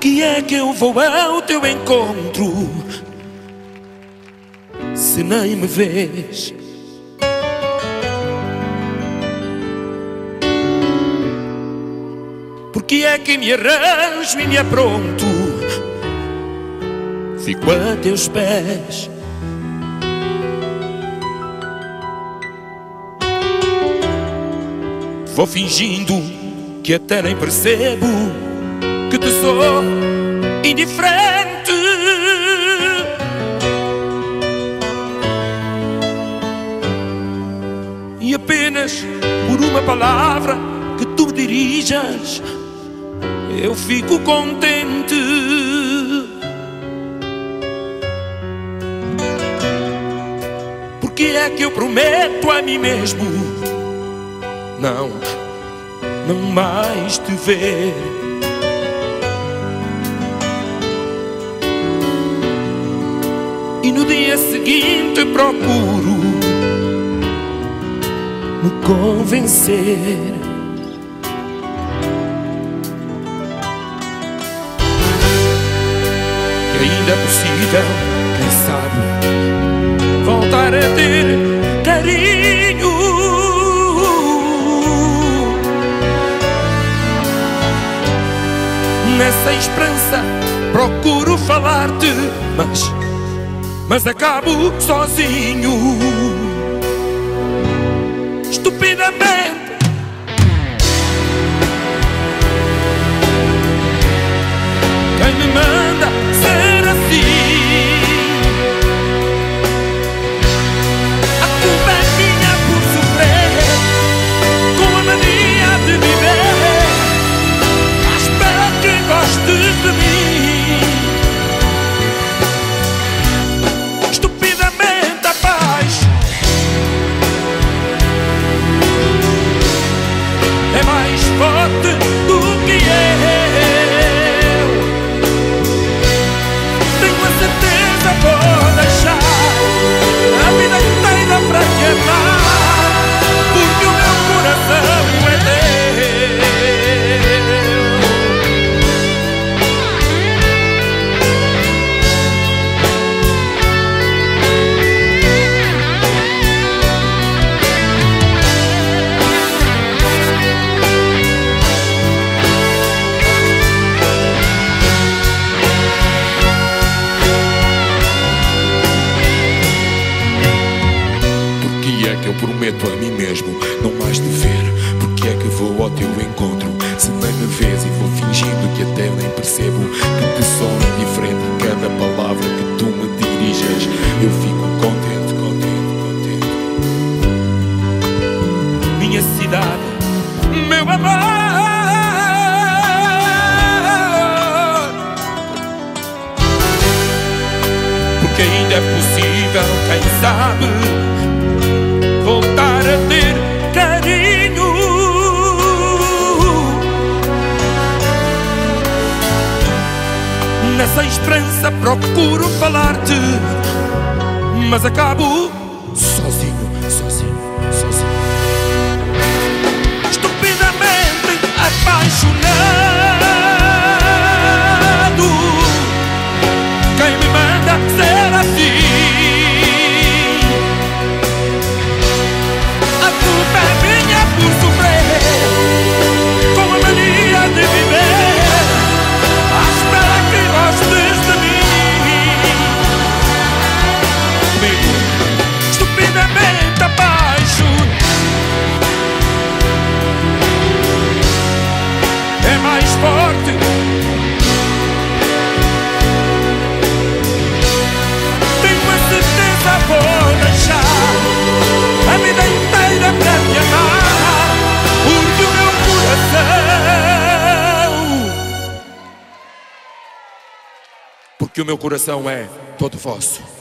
que eu vou ao teu encontro se nem me vês? Porque é que me arranjo e me apronto? Fico a teus pés. Vou fingindo que até nem percebo que te sou indiferente. E apenas por uma palavra que tu dirijas, eu fico contente. Porque é que eu prometo a mim mesmo não, não mais te ver. E no dia seguinte procuro me convencer. Que ainda é possível, quem sabe, voltar a ter carinho. nessa esperança procuro falar-te, mas, mas acabo sozinho. Estupidamente. Que vou ao teu encontro se nem me vês e vou fingindo que até nem percebo que te sou indiferente e cada palavra que tu me diriges eu fico contente, contente, contente. minha cidade, meu amor. Porque ainda é possível, quem sabe, Nessa esperança procuro falar-te, mas acabo porque o meu coração é todo vosso.